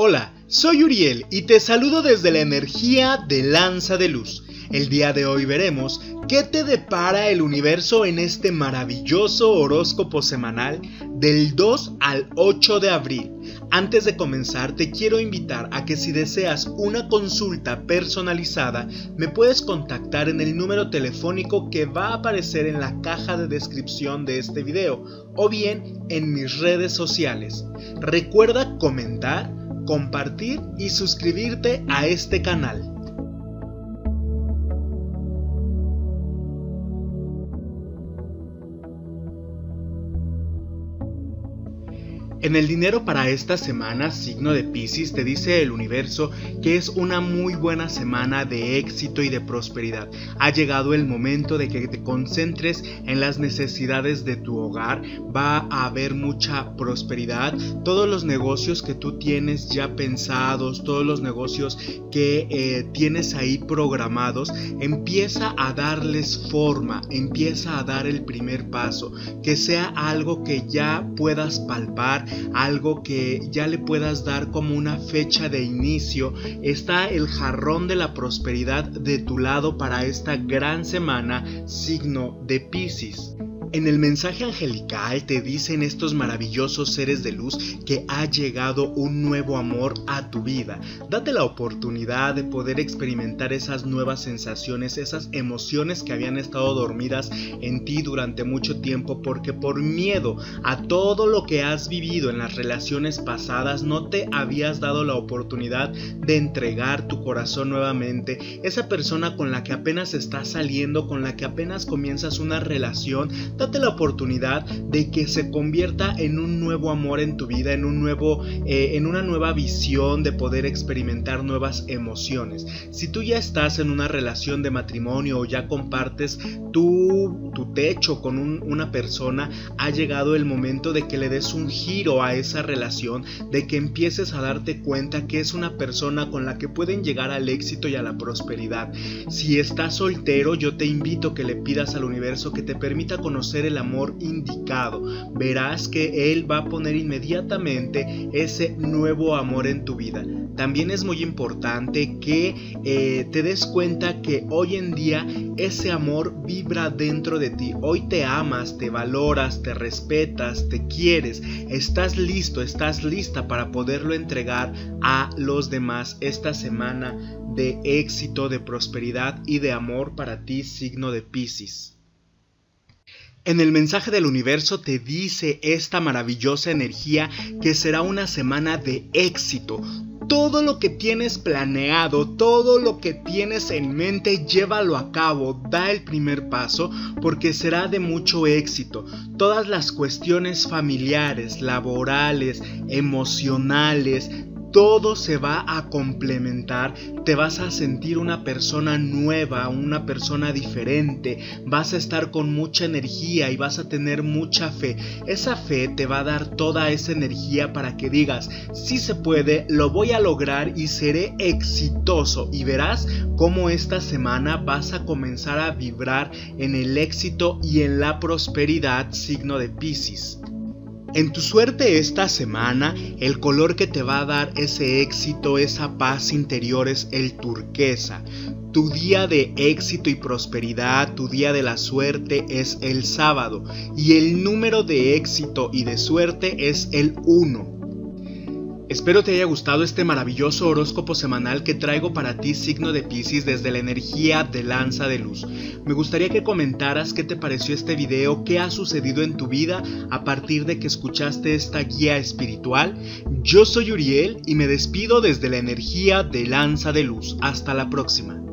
Hola, soy Uriel y te saludo desde la energía de Lanza de Luz. El día de hoy veremos qué te depara el universo en este maravilloso horóscopo semanal del 2 al 8 de abril. Antes de comenzar, te quiero invitar a que si deseas una consulta personalizada, me puedes contactar en el número telefónico que va a aparecer en la caja de descripción de este video o bien en mis redes sociales. Recuerda comentar, compartir y suscribirte a este canal. En el dinero para esta semana, signo de Pisces, te dice el universo que es una muy buena semana de éxito y de prosperidad. Ha llegado el momento de que te concentres en las necesidades de tu hogar. Va a haber mucha prosperidad. Todos los negocios que tú tienes ya pensados, todos los negocios que eh, tienes ahí programados, empieza a darles forma, empieza a dar el primer paso. Que sea algo que ya puedas palpar algo que ya le puedas dar como una fecha de inicio. Está el jarrón de la prosperidad de tu lado para esta gran semana, signo de Pisces. En el mensaje angelical te dicen estos maravillosos seres de luz que ha llegado un nuevo amor a tu vida. Date la oportunidad de poder experimentar esas nuevas sensaciones, esas emociones que habían estado dormidas en ti durante mucho tiempo porque por miedo a todo lo que has vivido en las relaciones pasadas no te habías dado la oportunidad de entregar tu corazón nuevamente. Esa persona con la que apenas estás saliendo, con la que apenas comienzas una relación, date la oportunidad de que se convierta en un nuevo amor en tu vida, en un nuevo, eh, en una nueva visión de poder experimentar nuevas emociones. Si tú ya estás en una relación de matrimonio o ya compartes tu, tu techo con una persona, ha llegado el momento de que le des un giro a esa relación, de que empieces a darte cuenta que es una persona con la que pueden llegar al éxito y a la prosperidad. Si estás soltero, yo te invito a que le pidas al universo que te permita conocer el amor indicado. Verás que Él va a poner inmediatamente ese nuevo amor en tu vida. También es muy importante que eh, te des cuenta que hoy en día ese amor vibra dentro de ti. Hoy te amas, te valoras, te respetas, te quieres. Estás listo, estás lista para poderlo entregar a los demás esta semana de éxito, de prosperidad y de amor para ti, signo de Pisces. En el mensaje del universo te dice esta maravillosa energía que será una semana de éxito. Todo lo que tienes planeado, todo lo que tienes en mente, llévalo a cabo, da el primer paso porque será de mucho éxito. Todas las cuestiones familiares, laborales, emocionales, todo se va a complementar, te vas a sentir una persona nueva, una persona diferente, vas a estar con mucha energía y vas a tener mucha fe. Esa fe te va a dar toda esa energía para que digas, si se puede, lo voy a lograr y seré exitoso y verás cómo esta semana vas a comenzar a vibrar en el éxito y en la prosperidad signo de Pisces. En tu suerte esta semana, el color que te va a dar ese éxito, esa paz interior es el turquesa. Tu día de éxito y prosperidad, tu día de la suerte es el sábado y el número de éxito y de suerte es el 1. Espero te haya gustado este maravilloso horóscopo semanal que traigo para ti signo de Pisces desde la energía de lanza de luz. Me gustaría que comentaras qué te pareció este video, qué ha sucedido en tu vida a partir de que escuchaste esta guía espiritual. Yo soy Uriel y me despido desde la energía de lanza de luz. Hasta la próxima.